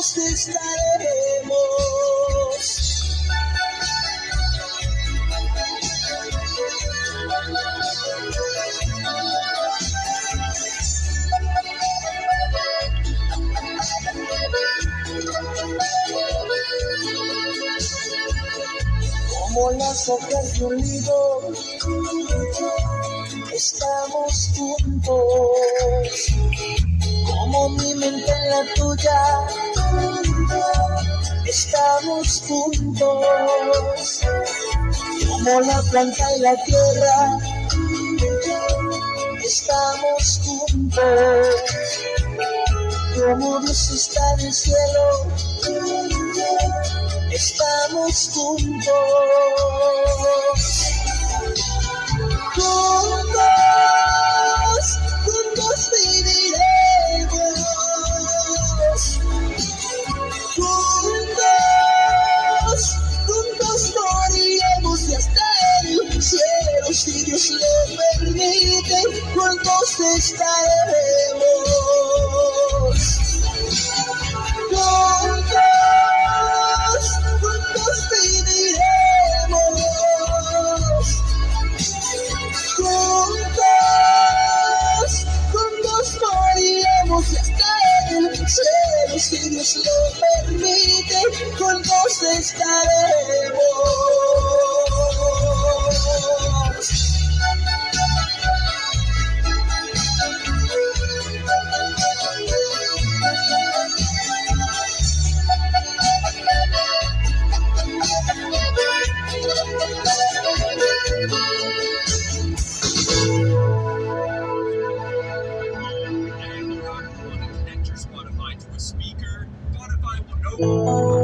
juntos estaremos. Como las hojas de un libro, estamos juntos. Como mi mente en la tuya, estamos juntos. Como la planta y la tierra, estamos juntos. Como Dios está en el cielo, estamos juntos. Juntos estaremos. Juntos, juntos viviremos. Juntos, juntos moriremos hasta si Dios lo permite, juntos estaremos. line to a speaker, Spotify will know.